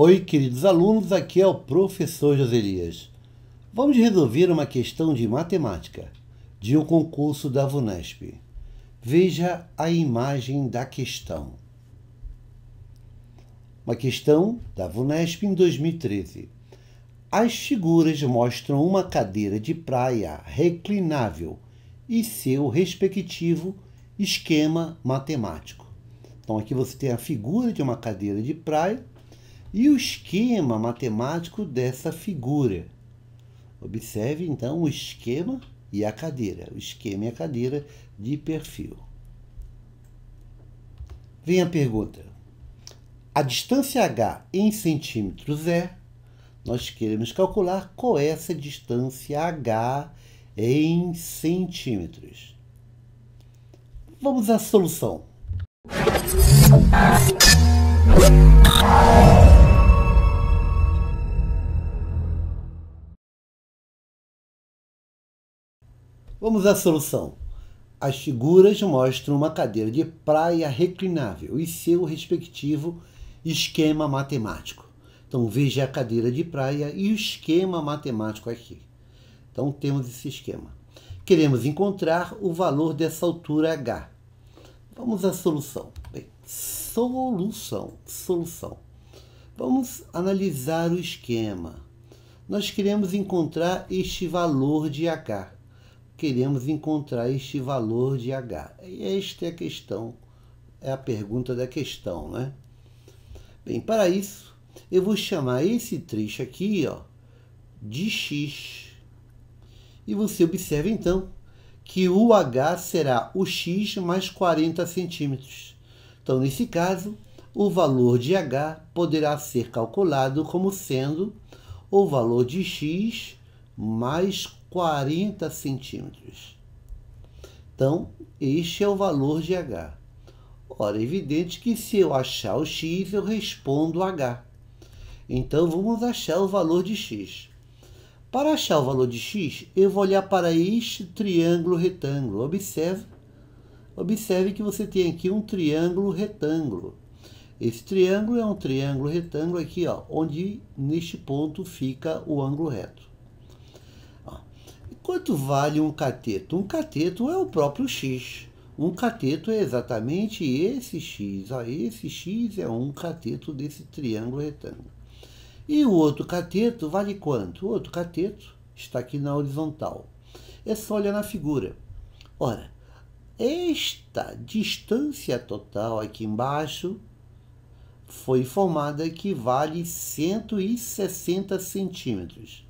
Oi, queridos alunos, aqui é o professor Joselias. Vamos resolver uma questão de matemática de um concurso da VUNESP. Veja a imagem da questão. Uma questão da VUNESP em 2013. As figuras mostram uma cadeira de praia reclinável e seu respectivo esquema matemático. Então aqui você tem a figura de uma cadeira de praia e o esquema matemático dessa figura. Observe então o esquema e a cadeira, o esquema e a cadeira de perfil. Vem a pergunta. A distância h em centímetros é, nós queremos calcular qual é essa distância h em centímetros. Vamos à solução. Vamos à solução. As figuras mostram uma cadeira de praia reclinável e seu respectivo esquema matemático. Então veja a cadeira de praia e o esquema matemático aqui. Então temos esse esquema. Queremos encontrar o valor dessa altura h. Vamos à solução. Bem, solução, solução. Vamos analisar o esquema. Nós queremos encontrar este valor de h queremos encontrar este valor de H. E esta é a questão, é a pergunta da questão, né? Bem, para isso, eu vou chamar esse trecho aqui, ó, de X. E você observa, então, que o H será o X mais 40 centímetros. Então, nesse caso, o valor de H poderá ser calculado como sendo o valor de X mais 40 centímetros. Então, este é o valor de H. Ora, é evidente que se eu achar o x, eu respondo H. Então, vamos achar o valor de x. Para achar o valor de x, eu vou olhar para este triângulo retângulo. Observe, observe que você tem aqui um triângulo retângulo. Esse triângulo é um triângulo retângulo aqui, ó, onde neste ponto fica o ângulo reto. Quanto vale um cateto? Um cateto é o próprio x. Um cateto é exatamente esse x. Ah, esse x é um cateto desse triângulo retângulo. E o outro cateto vale quanto? O outro cateto está aqui na horizontal. É só olhar na figura. Ora, esta distância total aqui embaixo foi formada que vale 160 centímetros.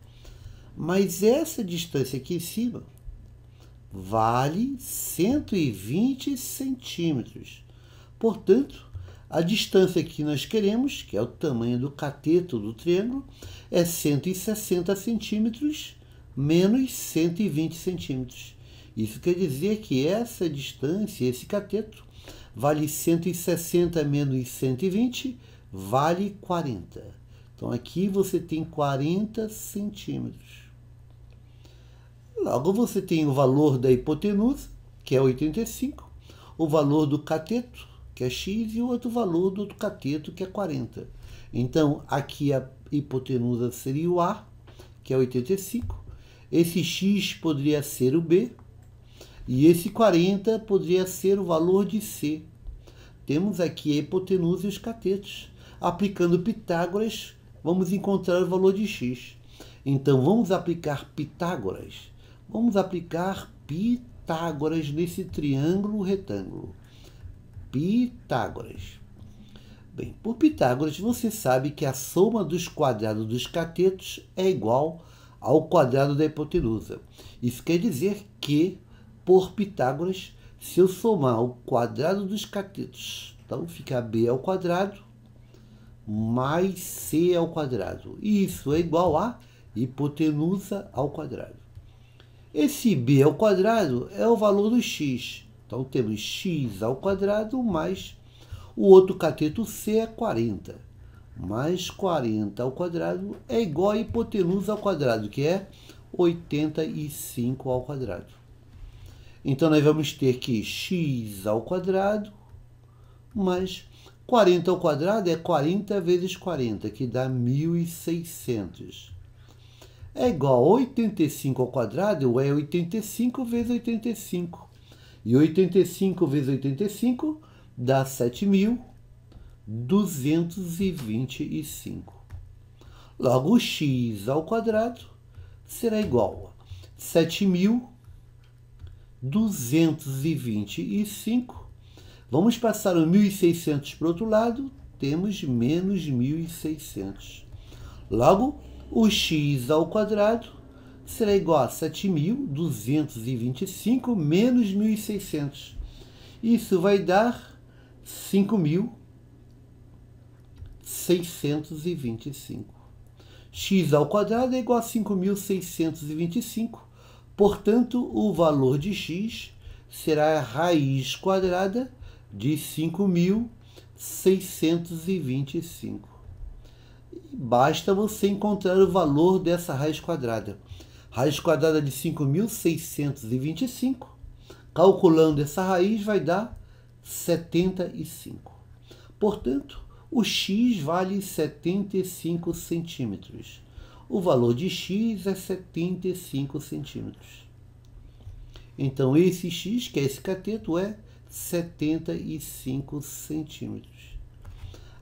Mas essa distância aqui em cima vale 120 centímetros. Portanto, a distância que nós queremos, que é o tamanho do cateto do triângulo, é 160 centímetros menos 120 centímetros. Isso quer dizer que essa distância, esse cateto, vale 160 menos 120, vale 40. Então aqui você tem 40 centímetros. Logo, você tem o valor da hipotenusa, que é 85, o valor do cateto, que é x, e o outro valor do outro cateto, que é 40. Então, aqui a hipotenusa seria o A, que é 85. Esse x poderia ser o B, e esse 40 poderia ser o valor de C. Temos aqui a hipotenusa e os catetos. Aplicando Pitágoras, vamos encontrar o valor de x. Então, vamos aplicar Pitágoras Vamos aplicar Pitágoras nesse triângulo retângulo. Pitágoras. Bem, por Pitágoras, você sabe que a soma dos quadrados dos catetos é igual ao quadrado da hipotenusa. Isso quer dizer que, por Pitágoras, se eu somar o quadrado dos catetos, então fica b ao quadrado mais c ao quadrado. Isso é igual a hipotenusa ao quadrado. Esse b ao quadrado é o valor do x. Então temos x ao quadrado mais o outro cateto c é 40. Mais 40 ao quadrado é igual a hipotenusa ao quadrado, que é 85 ao quadrado. Então nós vamos ter que x ao quadrado mais 40 ao quadrado é 40 vezes 40, que dá 1.600. É igual a 85 ao quadrado, é 85 vezes 85. E 85 vezes 85 dá 7.225. Logo, x ao quadrado será igual a 7.225. Vamos passar o 1.600 para o outro lado, temos menos 1.600. Logo, o x ao quadrado será igual a 7.225 menos 1.600. Isso vai dar 5.625. x ao quadrado é igual a 5.625. Portanto, o valor de x será a raiz quadrada de 5.625. Basta você encontrar o valor dessa raiz quadrada. Raiz quadrada de 5.625, calculando essa raiz, vai dar 75. Portanto, o x vale 75 centímetros. O valor de x é 75 centímetros. Então, esse x, que é esse cateto, é 75 centímetros.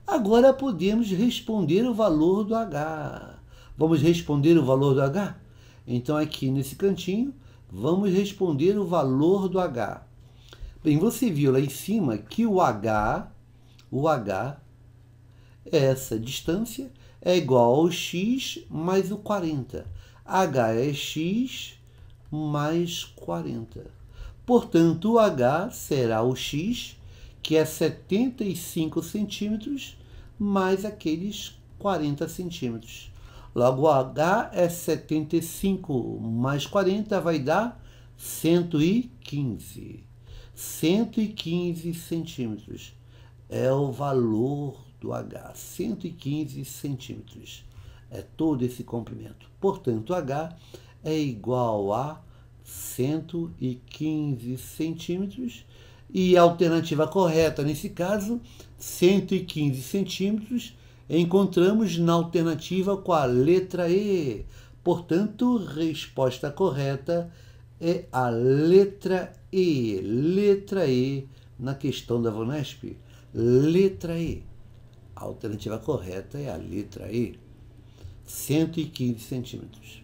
Agora podemos responder o valor do H. Vamos responder o valor do H? Então, aqui nesse cantinho, vamos responder o valor do H. Bem, você viu lá em cima que o H, o H, essa distância é igual ao x mais o 40. H é x mais 40. Portanto, o H será o X, que é 75 centímetros, mais aqueles 40 centímetros. Logo, o H é 75 mais 40 vai dar 115. 115 centímetros é o valor do H, 115 centímetros. É todo esse comprimento. Portanto, H é igual a 115 centímetros e a alternativa correta nesse caso, 115 centímetros, encontramos na alternativa com a letra E. Portanto, resposta correta é a letra E. Letra E na questão da Vonesp. Letra E. A alternativa correta é a letra E. 115 centímetros.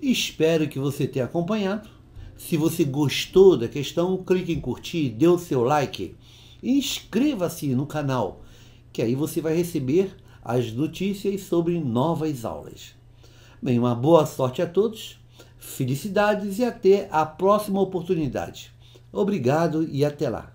Espero que você tenha acompanhado. Se você gostou da questão, clique em curtir, dê o seu like e inscreva-se no canal, que aí você vai receber as notícias sobre novas aulas. Bem, uma boa sorte a todos, felicidades e até a próxima oportunidade. Obrigado e até lá.